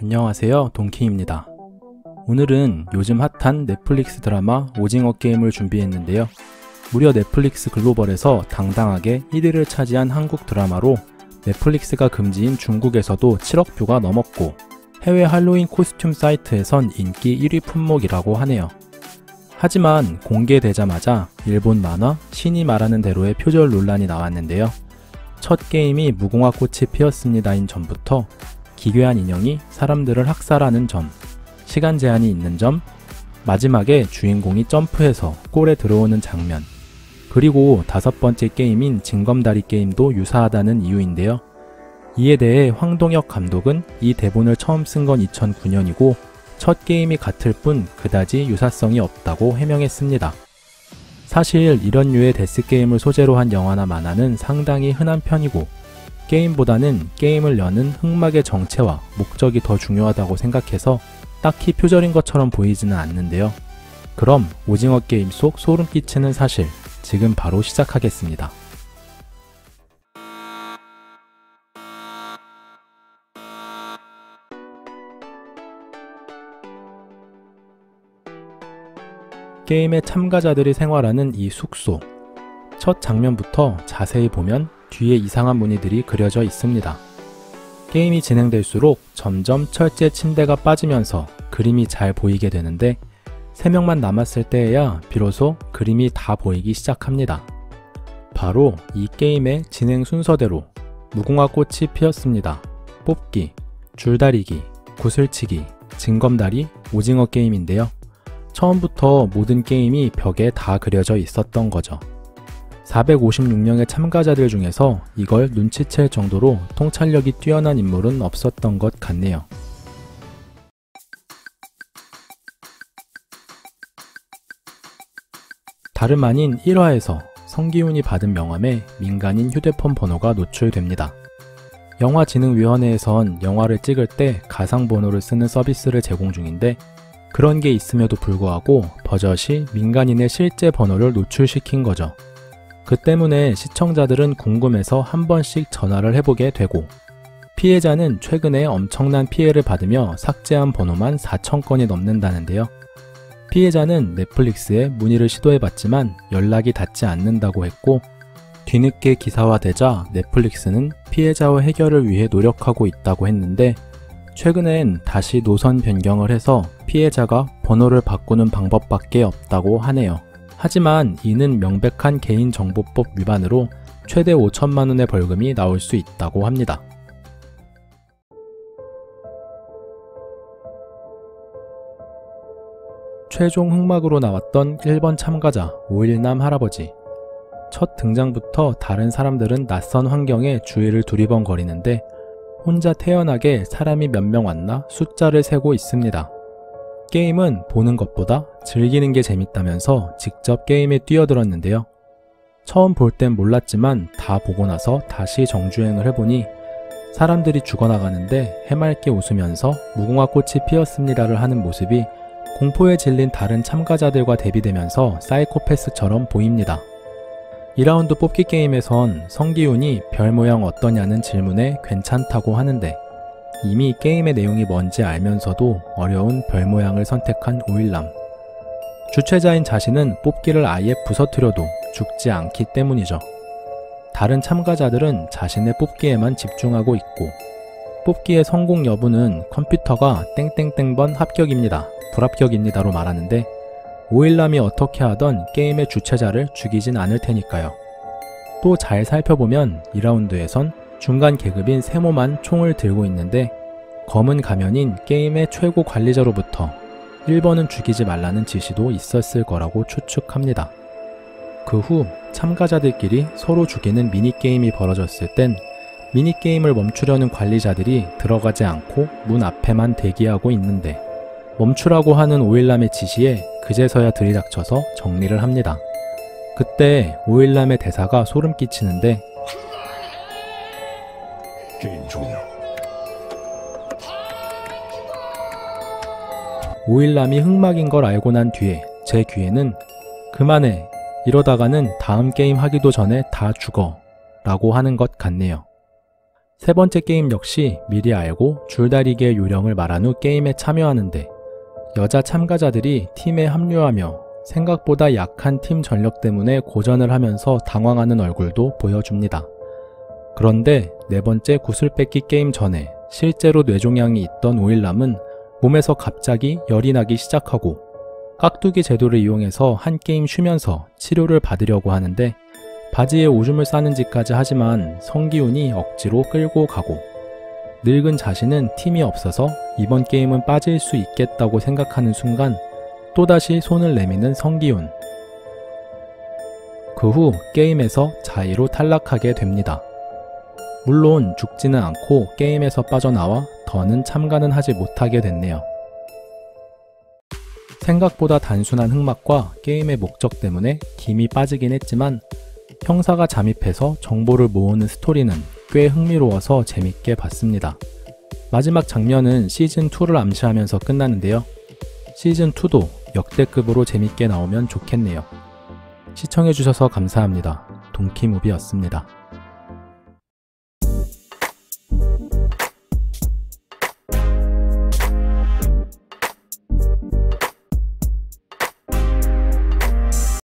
안녕하세요 동키입니다 오늘은 요즘 핫한 넷플릭스 드라마 오징어 게임을 준비했는데요 무려 넷플릭스 글로벌에서 당당하게 1위를 차지한 한국 드라마로 넷플릭스가 금지인 중국에서도 7억 뷰가 넘었고 해외 할로윈 코스튬 사이트에선 인기 1위 품목이라고 하네요. 하지만 공개되자마자 일본 만화 신이 말하는 대로의 표절 논란이 나왔는데요. 첫 게임이 무궁화 꽃이 피었습니다인 전부터 기괴한 인형이 사람들을 학살하는 점, 시간 제한이 있는 점, 마지막에 주인공이 점프해서 골에 들어오는 장면, 그리고 다섯 번째 게임인 징검다리 게임도 유사하다는 이유인데요. 이에 대해 황동혁 감독은 이 대본을 처음 쓴 건 2009년이고 첫 게임이 같을 뿐 그다지 유사성이 없다고 해명했습니다. 사실 이런 류의 데스게임을 소재로 한 영화나 만화는 상당히 흔한 편이고 게임보다는 게임을 여는 흑막의 정체와 목적이 더 중요하다고 생각해서 딱히 표절인 것처럼 보이지는 않는데요. 그럼 오징어 게임 속 소름 끼치는 사실 지금 바로 시작하겠습니다. 게임의 참가자들이 생활하는 이 숙소. 첫 장면부터 자세히 보면 뒤에 이상한 무늬들이 그려져 있습니다. 게임이 진행될수록 점점 철제 침대가 빠지면서 그림이 잘 보이게 되는데 3명만 남았을 때에야 비로소 그림이 다 보이기 시작합니다. 바로 이 게임의 진행 순서대로 무궁화 꽃이 피었습니다. 뽑기, 줄다리기, 구슬치기, 징검다리, 오징어 게임인데요. 처음부터 모든 게임이 벽에 다 그려져 있었던 거죠. 456명의 참가자들 중에서 이걸 눈치챌 정도로 통찰력이 뛰어난 인물은 없었던 것 같네요. 다름 아닌 1화에서 성기훈이 받은 명함에 민간인 휴대폰 번호가 노출됩니다. 영화진흥위원회에선 영화를 찍을 때 가상번호를 쓰는 서비스를 제공 중인데 그런 게 있음에도 불구하고 버젓이 민간인의 실제 번호를 노출시킨 거죠. 그 때문에 시청자들은 궁금해서 한 번씩 전화를 해보게 되고 피해자는 최근에 엄청난 피해를 받으며 삭제한 번호만 4,000건이 넘는다는데요. 피해자는 넷플릭스에 문의를 시도해봤지만 연락이 닿지 않는다고 했고 뒤늦게 기사화되자 넷플릭스는 피해자와 해결을 위해 노력하고 있다고 했는데 최근엔 다시 노선 변경을 해서 피해자가 번호를 바꾸는 방법밖에 없다고 하네요. 하지만 이는 명백한 개인정보법 위반으로 최대 5천만 원의 벌금이 나올 수 있다고 합니다. 최종 흑막으로 나왔던 1번 참가자 오일남 할아버지. 첫 등장부터 다른 사람들은 낯선 환경에 주위를 두리번거리는데 혼자 태연하게 사람이 몇 명 왔나 숫자를 세고 있습니다. 게임은 보는 것보다 즐기는 게 재밌다면서 직접 게임에 뛰어들었는데요. 처음 볼 땐 몰랐지만 다 보고 나서 다시 정주행을 해보니 사람들이 죽어나가는데 해맑게 웃으면서 무궁화 꽃이 피었습니다를 하는 모습이 공포에 질린 다른 참가자들과 대비되면서 사이코패스처럼 보입니다. 2라운드 뽑기 게임에선 성기훈이 별 모양 어떠냐는 질문에 괜찮다고 하는데 이미 게임의 내용이 뭔지 알면서도 어려운 별 모양을 선택한 오일남. 주최자인 자신은 뽑기를 아예 부서뜨려도 죽지 않기 때문이죠. 다른 참가자들은 자신의 뽑기에만 집중하고 있고 뽑기의 성공 여부는 컴퓨터가 땡땡땡번 합격입니다. 불합격입니다로 말하는데 오일남이 어떻게 하던 게임의 주최자를 죽이진 않을 테니까요. 또 잘 살펴보면 2라운드에선 중간 계급인 세모만 총을 들고 있는데 검은 가면인 게임의 최고 관리자로부터 1번은 죽이지 말라는 지시도 있었을 거라고 추측합니다. 그 후 참가자들끼리 서로 죽이는 미니게임이 벌어졌을 땐 미니게임을 멈추려는 관리자들이 들어가지 않고 문 앞에만 대기하고 있는데 멈추라고 하는 오일남의 지시에 그제서야 들이닥쳐서 정리를 합니다. 그때 오일남의 대사가 소름 끼치는데 오일남이 흑막인 걸 알고 난 뒤에 제 귀에는 그만해 이러다가는 다음 게임 하기도 전에 다 죽어 라고 하는 것 같네요. 세 번째 게임 역시 미리 알고 줄다리기의 요령을 말한 후 게임에 참여하는데 여자 참가자들이 팀에 합류하며 생각보다 약한 팀 전력 때문에 고전을 하면서 당황하는 얼굴도 보여줍니다. 그런데 네 번째 구슬 뺏기 게임 전에 실제로 뇌종양이 있던 오일남은 몸에서 갑자기 열이 나기 시작하고 깍두기 제도를 이용해서 한 게임 쉬면서 치료를 받으려고 하는데 바지에 오줌을 싸는짓까지 하지만 성기훈이 억지로 끌고 가고 늙은 자신은 팀이 없어서 이번 게임은 빠질 수 있겠다고 생각하는 순간 또다시 손을 내미는 성기훈. 그 후 게임에서 자의로 탈락하게 됩니다. 물론 죽지는 않고 게임에서 빠져나와 더는 참가는 하지 못하게 됐네요. 생각보다 단순한 흑막과 게임의 목적 때문에 김이 빠지긴 했지만 형사가 잠입해서 정보를 모으는 스토리는 꽤 흥미로워서 재밌게 봤습니다. 마지막 장면은 시즌2를 암시하면서 끝나는데요. 시즌2도 역대급으로 재밌게 나오면 좋겠네요. 시청해주셔서 감사합니다. 동키무비였습니다.